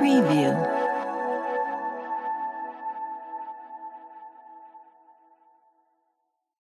preview.